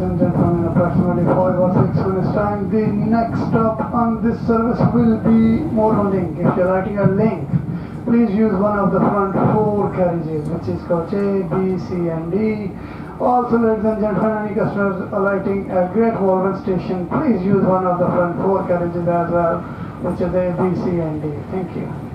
Ladies and gentlemen, approximately 5 or 6 minutes time, the next stop on this service will be Malvern Link. If you're writing a link, please use one of the front four carriages, which is coach A, B, C, and D. Also, ladies and gentlemen, any customers alighting at Great Malvern Station, please use one of the front four carriages as well, which is A, B, C, and D. Thank you.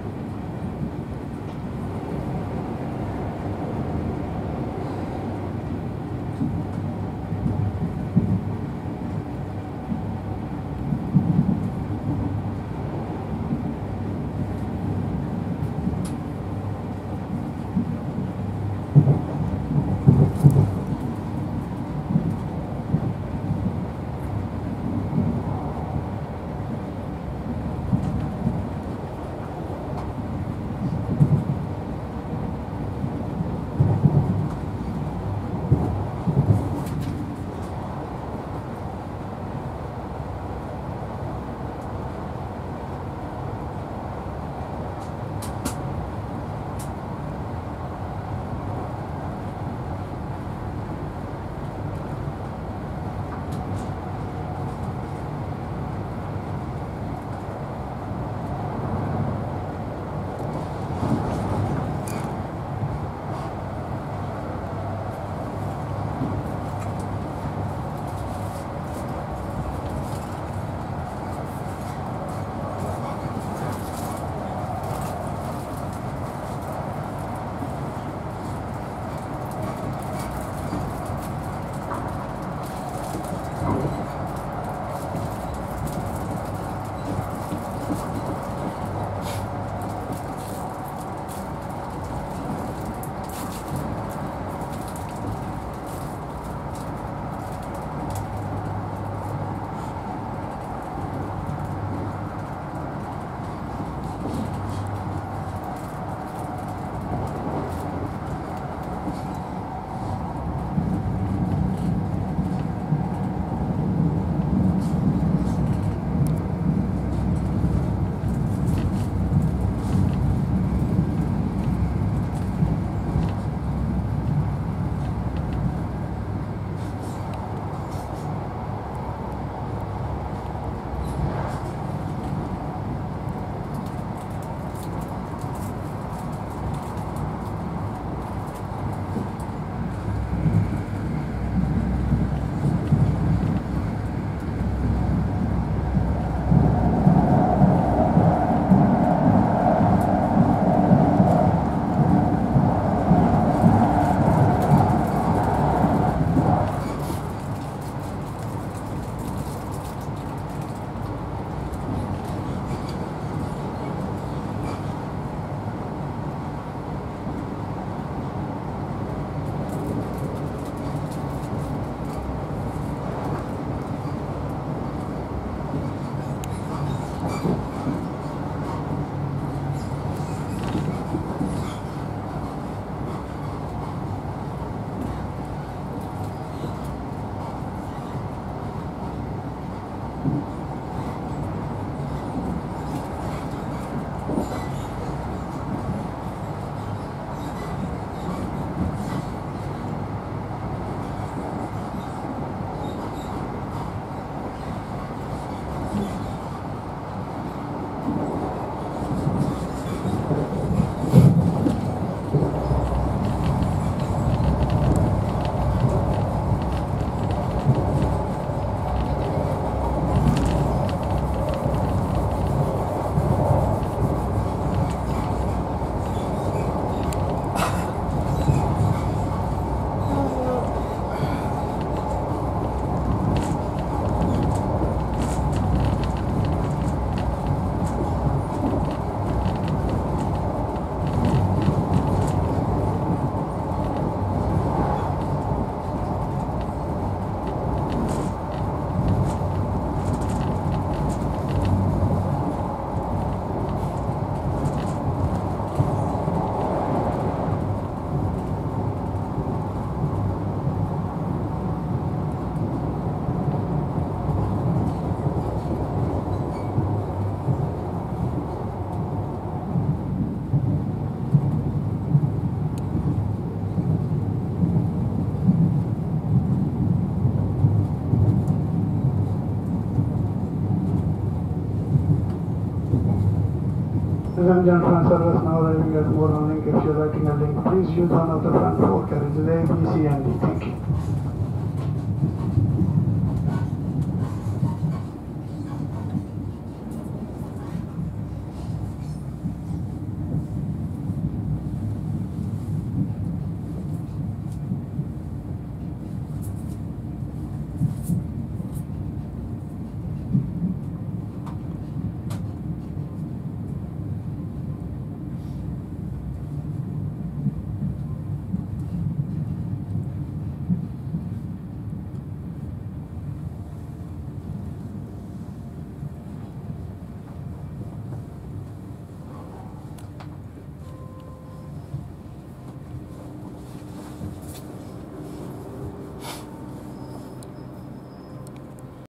Ladies and gentlemen, service now arriving at Malvern Link. If you're writing a link, please use one of the front four carriages A, B, C, and D. Thank you.